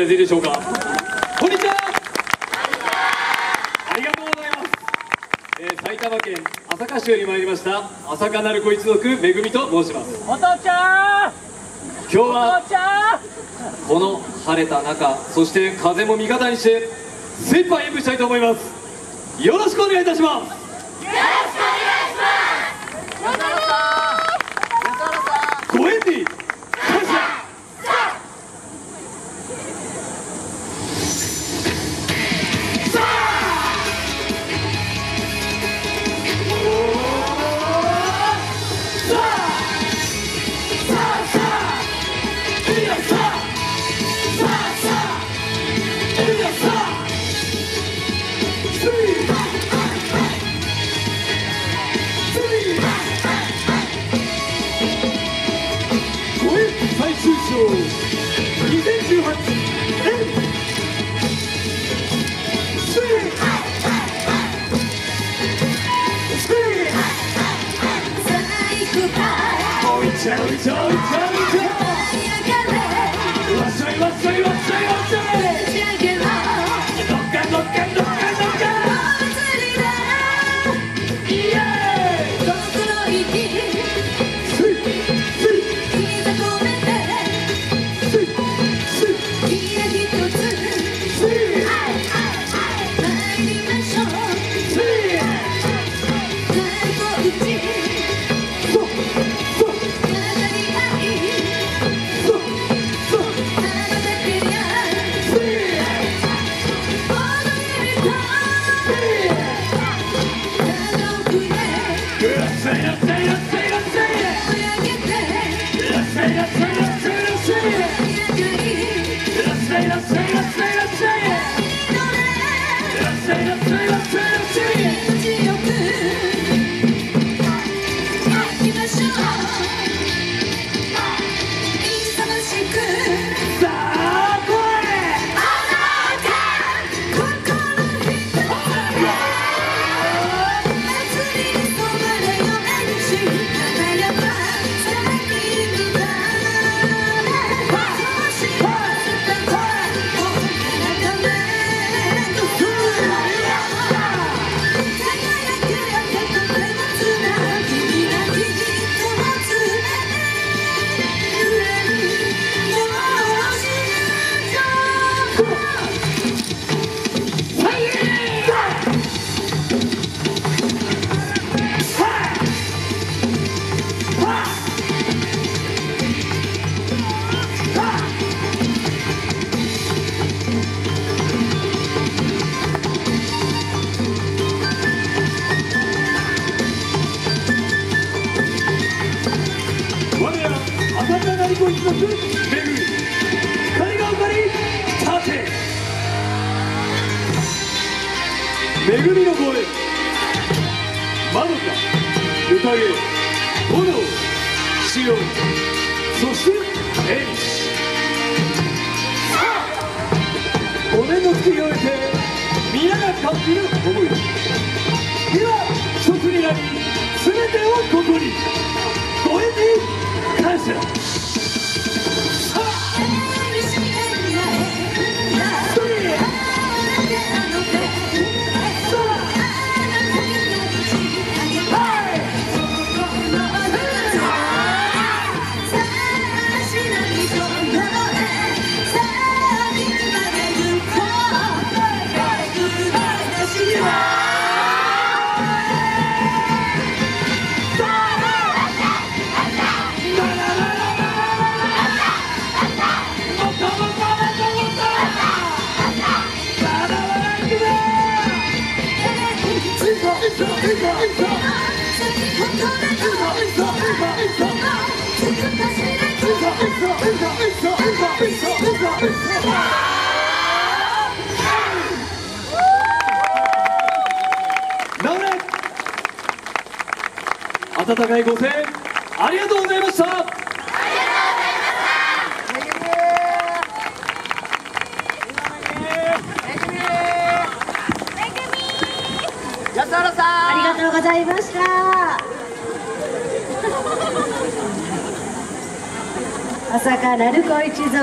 先生でしょうかこんにちはありがとうございます、えー、埼玉県朝霞市より参りました朝霞鳴子一族めぐみと申します。お父ちゃん。今日はこの晴れた中そして風も味方にして精一杯演舞したいと思います。よろしくお願いいたします。よろしくお願いします。最終章。2018年。いちゃういちゃいちゃ浅田成子一族巡る光が丘に立て恵みの声まどか宴炎潮そして縁お面の月に終えて皆が感じる思い今一つになり全てをここにご縁に感謝温かいご声援ありがとうございました安原さんありがとうございました。鳴子一族